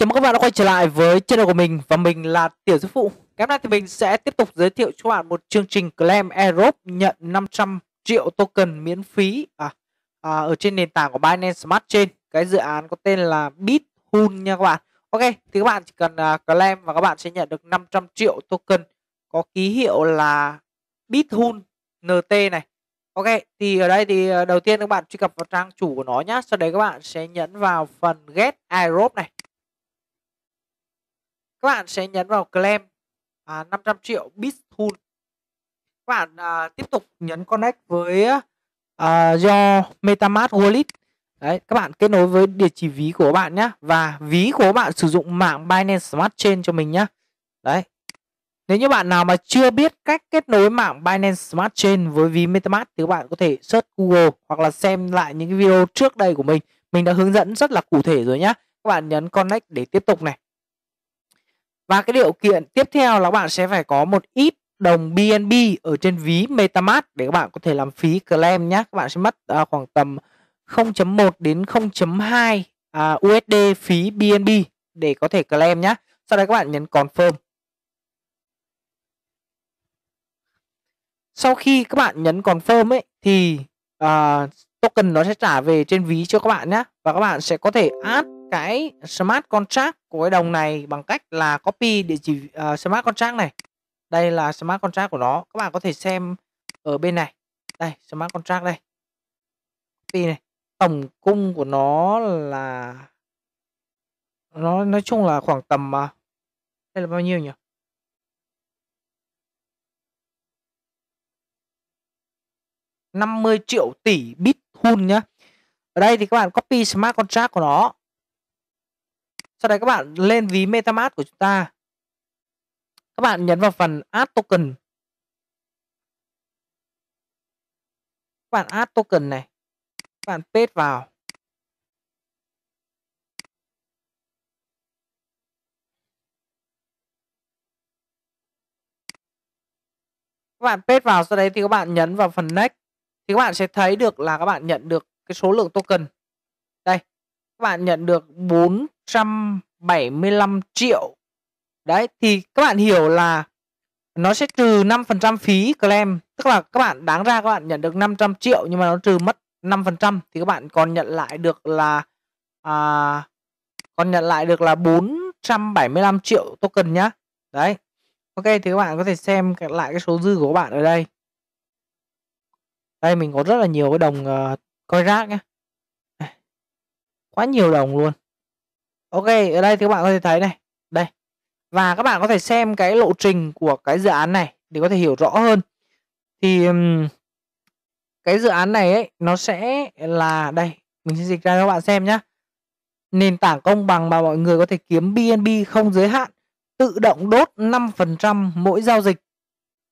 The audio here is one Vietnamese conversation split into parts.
Chào mừng các bạn đã quay trở lại với channel của mình và mình là Tiểu Sư Phụ. Ngày hôm nay thì mình sẽ tiếp tục giới thiệu cho bạn một chương trình Claim Europe nhận 500 triệu token miễn phí à, à, ở trên nền tảng của Binance Smart Chain. Cái dự án có tên là BitHoon nha các bạn. Ok, thì các bạn chỉ cần à, uh, claim và các bạn sẽ nhận được 500 triệu token có ký hiệu là BitHoon NT này. Ok, thì ở đây thì à, đầu tiên các bạn truy cập vào trang chủ của nó nhé. Sau đấy các bạn sẽ nhấn vào phần Get Airdrop này các bạn sẽ nhấn vào claim à, 500 triệu Bitcoin các bạn à, tiếp tục nhấn connect với à, do MetaMask Wallet. Đấy các bạn kết nối với địa chỉ ví của các bạn nhé và ví của các bạn sử dụng mạng Binance Smart Chain cho mình nhé đấy. Nếu như bạn nào mà chưa biết cách kết nối mạng Binance Smart Chain với ví MetaMask thì các bạn có thể search Google hoặc là xem lại những cái video trước đây của mình. Mình đã hướng dẫn rất là cụ thể rồi nhé Các bạn nhấn connect để tiếp tục này. Và cái điều kiện tiếp theo là các bạn sẽ phải có một ít đồng BNB ở trên ví MetaMask để các bạn có thể làm phí claim nhé. Các bạn sẽ mất uh, khoảng tầm 0.1 đến 0.2 uh, USD phí BNB để có thể claim nhé. Sau đó các bạn nhấn confirm. Sau khi các bạn nhấn confirm ấy thì uh, token nó sẽ trả về trên ví cho các bạn nhé và các bạn sẽ có thể add cái smart contract của cái đồng này bằng cách là copy địa chỉ uh, smart contract này. Đây là smart contract của nó. Các bạn có thể xem ở bên này. Đây smart contract đây. Copy này. Tổng cung của nó là nó nói chung là khoảng tầm uh, đây là bao nhiêu nhỉ? 50 triệu tỷ Bitcoin nhá. Ở đây thì các bạn copy smart contract của nó sau đấy các bạn lên ví MetaMask của chúng ta. Các bạn nhấn vào phần Add Token. Các bạn Add Token này. Các bạn paste vào. Các bạn paste vào, sau đấy thì các bạn nhấn vào phần Next. Thì các bạn sẽ thấy được là các bạn nhận được cái số lượng token. Đây. Các bạn nhận được 475 triệu. Đấy thì các bạn hiểu là nó sẽ trừ 5% phí claim, tức là các bạn đáng ra các bạn nhận được 500 triệu nhưng mà nó trừ mất 5% thì các bạn còn nhận lại được là à, còn nhận lại được là 475 triệu token nhá. Đấy. Ok thì các bạn có thể xem lại cái số dư của các bạn ở đây. Đây mình có rất là nhiều cái đồng ờ, uh, coi rác nhá. Quá nhiều đồng luôn. Ok, ở đây thì các bạn có thể thấy này. Đây. Và các bạn có thể xem cái lộ trình của cái dự án này để có thể hiểu rõ hơn. Thì cái dự án này ấy nó sẽ là đây, mình sẽ dịch ra cho các bạn xem nhé Nền tảng công bằng mà mọi người có thể kiếm BNB không giới hạn, tự động đốt 5% mỗi giao dịch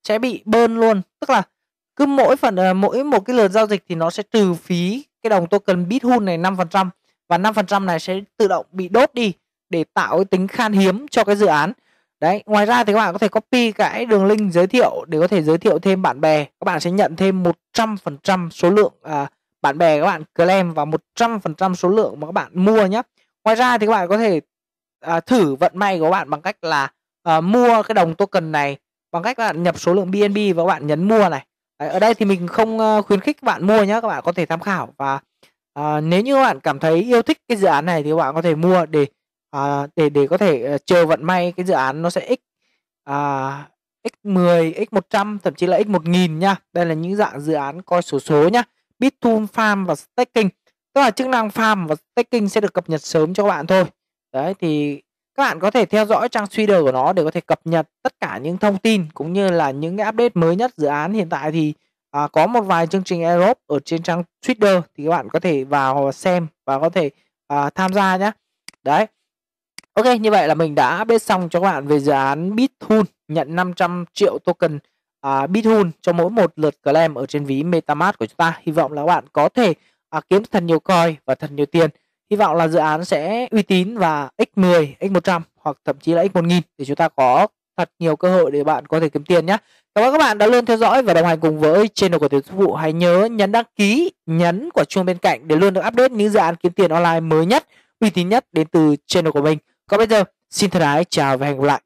sẽ bị bơn luôn. Tức là cứ mỗi phần ờ, mỗi một cái lượt giao dịch thì nó sẽ trừ phí cái đồng token Bithun này 5% và 5% này sẽ tự động bị đốt đi để tạo cái tính khan hiếm cho cái dự án. Đấy ngoài ra thì các bạn có thể copy cái đường link giới thiệu để có thể giới thiệu thêm bạn bè. Các bạn sẽ nhận thêm 100% số lượng à, bạn bè các bạn claim và 100% số lượng mà các bạn mua nhé ngoài ra thì các bạn có thể à, thử vận may của các bạn bằng cách là à, mua cái đồng token này bằng cách bạn nhập số lượng BNB và các bạn nhấn mua này. Đấy, ở đây thì mình không khuyến khích các bạn mua nhé các bạn có thể tham khảo và à, nếu như các bạn cảm thấy yêu thích cái dự án này thì các bạn có thể mua để à, để để có thể ờ, chờ vận may cái dự án nó sẽ x à, x10 x100 thậm chí là x1000 nha. Đây là những dạng dự án coi sổ số, số nhá. Bitum farm và staking. Tức là chức năng farm và staking sẽ được cập nhật sớm cho các bạn thôi. Đấy thì các bạn có thể theo dõi trang Twitter của nó để có thể cập nhật tất cả những thông tin cũng như là những cái update mới nhất dự án hiện tại thì à, có một vài chương trình Europe ở trên trang Twitter thì các bạn có thể vào xem và có thể à, tham gia nhé đấy. Ok như vậy là mình đã biết xong cho các bạn về dự án BitHun nhận 500 triệu token à, BitHun cho mỗi một lượt claim ở trên ví MetaMask của chúng ta. Hy vọng là các bạn có thể à, kiếm thật nhiều coin và thật nhiều tiền. Hy vọng là dự án sẽ uy tín và x10 x100 hoặc thậm chí là x1000 để chúng ta có thật nhiều cơ hội để bạn có thể kiếm tiền nhé Cảm ơn các bạn đã luôn theo dõi và đồng hành cùng với channel của Tiểu Sư vụ Hãy nhớ nhấn đăng ký, nhấn quả chuông bên cạnh để luôn được update những dự án kiếm tiền online mới nhất, uy tín nhất đến từ channel của mình. Còn bây giờ, xin thân ái chào và hẹn gặp lại.